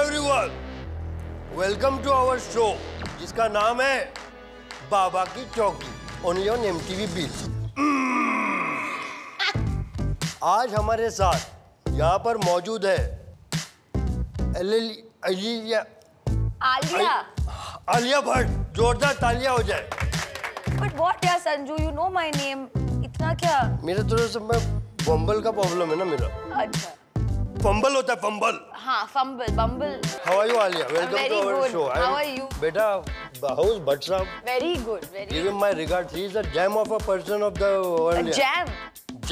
Everyone welcome to our show जिसका नाम है Baba ki Chauki only on MTV बीच आज हमारे साथ यहाँ पर मौजूद है अलिया आलिया। आलिया भट्ट जोरदार तालियाँ हो जाए। बट व्हाट यार Sanju you know my name इतना क्या? मेरे थोड़ा सा मैं फंबल का प्रॉब्लम है ना मेरा। अच्छा। फंबल होता है फंबल। हाँ fumble bumble how are you Alia welcome to our show How are you? बेटा हाउस भट्ट साहब very good very Give him my regards. He is the gem of a person of the world. Gem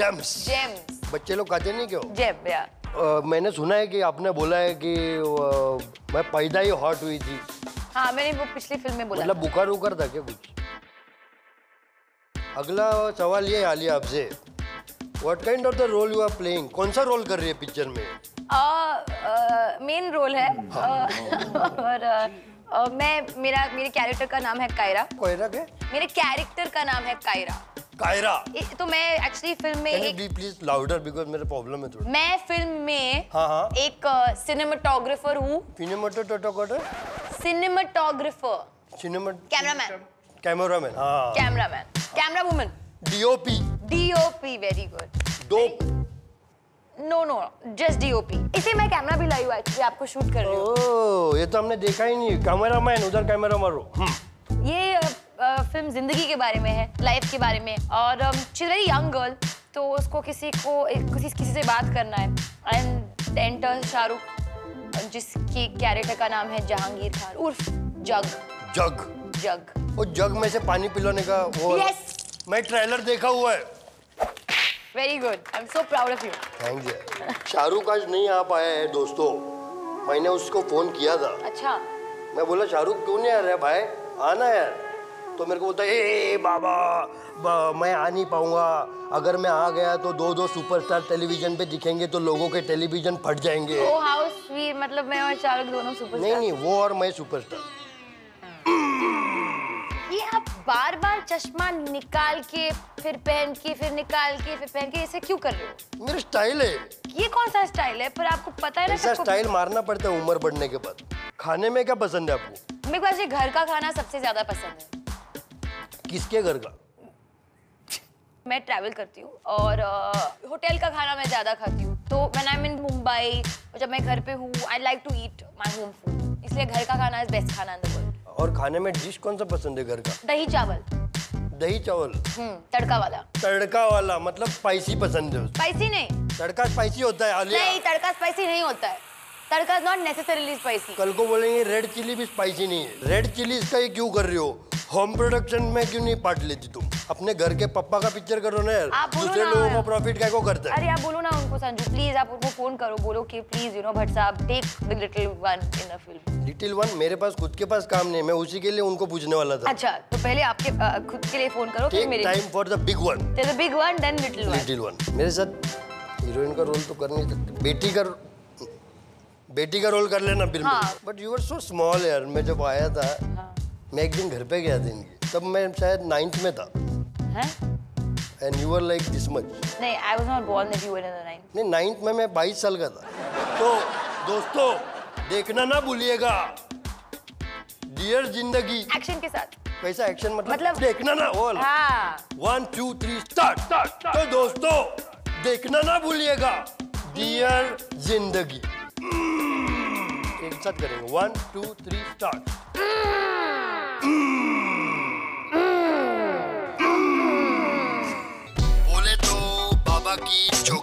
Gems. Gems बच्चे लोग खाते नहीं क्यों? GeM या अ, मैंने सुना है कि आपने बोला है कि अ, मैं पैदा ही हॉट हुई थी। हाँ मैंने वो पिछली फ़िल्म में बोला मतलब बुखार उखार था क्या कुछ? अगला सवाल ये है आलिया आपसे। What kind of the role you are playing कौन सा रोल कर रही है पिक्चर में? मेन रोल है। अ, और मैं मेरा मेरे कैरेक्टर का नाम है कायरा। कोयरा के? मेरे कैरेक्टर का नाम है कायरा। कायरा? तो मैं एक्चुअली फ़िल्म में एक प्लीज़ लाउडर बिकॉज़ मेरा प्रॉब्लम है थोड़ा। मैं फ़िल्म में हाँ, हाँ। एक सिनेमाटोग्राफर हूँ। सिनेमाटो टोटो कोटो सिनेमाटोग्राफर सिनेमा कैमरामैन कैमरामैन हाँ। Cameraman camera woman DOP DOP very good dope no no just DOP इसे मैं कैमरा भी लाई हूँ एक्चुअली आपको शूट कर रही हूँ। ये तो हमने देखा ही नहीं। कैमरा मैन उधर कैमरा मारो। हम्म, ये फ़िल्म ज़िंदगी के बारे में है लाइफ के बारे में। और शी वेरी यंग गर्ल तो उसको किसी को किसी किसी से बात करना है। एंड एंटर शाहरुख जिसके कैरेक्टर का नाम है जहांगीर खान उर्फ़ जग जग जग वो जग में से पानी पिलाने का वो Yes. मैं ट्रेलर देखा हुआ है। Very good I am so proud of you thank you Shahrukh आज नहीं आ पाया है दोस्तों। मैंने उसको फ़ोन किया था। अच्छा। मैं बोला शाहरुख क्यों नहीं आ रहा है भाई? आना यार तो मेरे को बोलता है ए, ए बाबा बा, मैं आ नहीं पाऊँगा। अगर मैं आ गया तो दो दो सुपरस्टार टेलीविज़न पे दिखेंगे तो लोगों के टेलीविज़न फट जाएँगे। ओ हाउ स्वीट मतलब मैं और शाहरुख दोनों सुपर नहीं नहीं वो और मैं सुपरस्टार बार बार चश्मा निकाल के फिर पहन के फिर निकाल के फिर पहन के ऐसे क्यों कर रहे हो? मेरा स्टाइल है। ये कौन सा स्टाइल है? पर आपको पता है ना ऐसा स्टाइल मारना पड़ता है उम्र बढ़ने के बाद। खाने में क्या पसंद है आपको? मेरे को ऐसे घर का खाना सबसे ज़्यादा पसंद है। किसके घर का? मैं ट्रैवल करती हूँ और होटल का खाना मैं ज़्यादा खाती हूँ। तो when I am in Mumbai जब मैं घर पे हूँ I like to eat my home food इसलिए घर का खाना इज़ बेस्ट खाना इन द वर्ल्ड और खाने में डिश कौन सा पसंद है घर का? दही चावल। दही चावल? हम्म तड़का वाला। तड़का वाला मतलब स्पाइसी पसंद है स्पाइसी नहीं। तड़का स्पाइसी होता है आलिया। नहीं तड़का स्पाइसी नहीं होता है। तड़का नॉट नेसेसरीली स्पाइसी कल को बोलेंगे रेड चिली भी स्पाइसी नहीं है। रेड चिली इसका ये क्यों कर रही हो? होम प्रोडक्शन में क्यों नहीं पार्ट लेती तुम? अपने घर के पप्पा का पिक्चर करो ना यार। दूसरे लोगों। को प्रॉफिट क्या को करता है? अरे आप बोलो ना उनको संजू। प्लीज़ आप उनको फ़ोन करो बोलो कि प्लीज़ यू नो भट्ट साहब take the little one in a film little one मेरे पास खुद के पास काम नहीं है मैं उसी के लिए उनको पूछने वाला था। अच्छा तो पहले आपके खुद के लिए फ़ोन करो फिर मेरे time for the big one the big one then little one little one मेरे साथ हीरोइन का रोल तो कर नहीं सकते। बेटी का बेटी का रोल कर लेना film. But you are so small यार मैं जब आया था हाँ। मैं एक दिन घर पे गया था इनके तब मैं शायद नाइन्थ में था। हैं? And you are like this much नहीं I was not born that you were in the nine नहीं नाइन्थ में मैं 22 साल का था। तो दोस्तों देखना ना भूलिएगा। डियर ज़िंदगी। एक्शन के साथ। कैसा एक्शन मतलब, मतलब- देखना ना वो। हाँ। वन टू थ्री स्टार्ट तो दोस्तों देखना ना भूलिएगा। डियर ज़िंदगी। एक साथ करेंगे। वन टू थ्री स्टार्ट बोले तो बाबा की चौकी